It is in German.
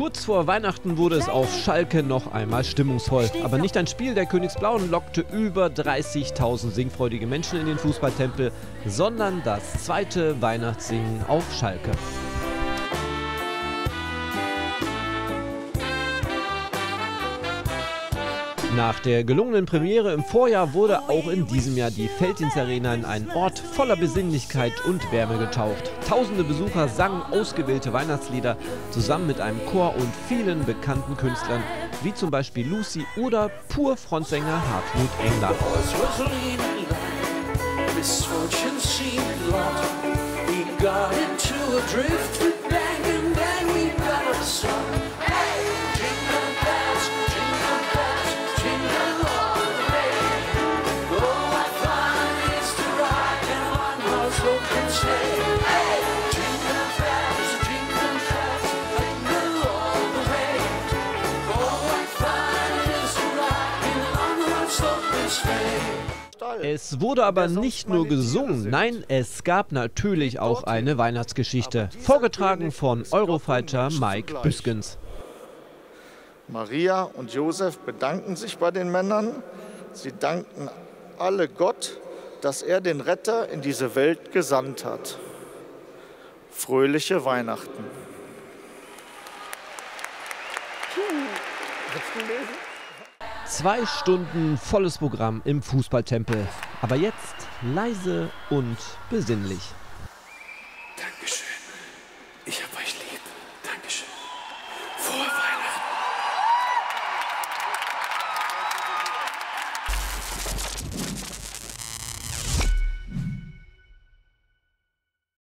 Kurz vor Weihnachten wurde es auf Schalke noch einmal stimmungsvoll. Aber nicht ein Spiel der Königsblauen lockte über 30.000 singfreudige Menschen in den Fußballtempel, sondern das zweite Weihnachtssingen auf Schalke. Nach der gelungenen Premiere im Vorjahr wurde auch in diesem Jahr die Felddienstarena in einen Ort voller Besinnlichkeit und Wärme getaucht. Tausende Besucher sangen ausgewählte Weihnachtslieder zusammen mit einem Chor und vielen bekannten Künstlern, wie zum Beispiel Lucy oder pur Frontsänger Hartmut Engler. Es wurde aber nicht nur gesungen, nein, es gab natürlich auch eine Weihnachtsgeschichte, vorgetragen von Eurofighter Mike Büskens. Maria und Josef bedanken sich bei den Männern. Sie danken alle Gott, dass er den Retter in diese Welt gesandt hat. Fröhliche Weihnachten. Zwei Stunden volles Programm im Fußballtempel. Aber jetzt leise und besinnlich.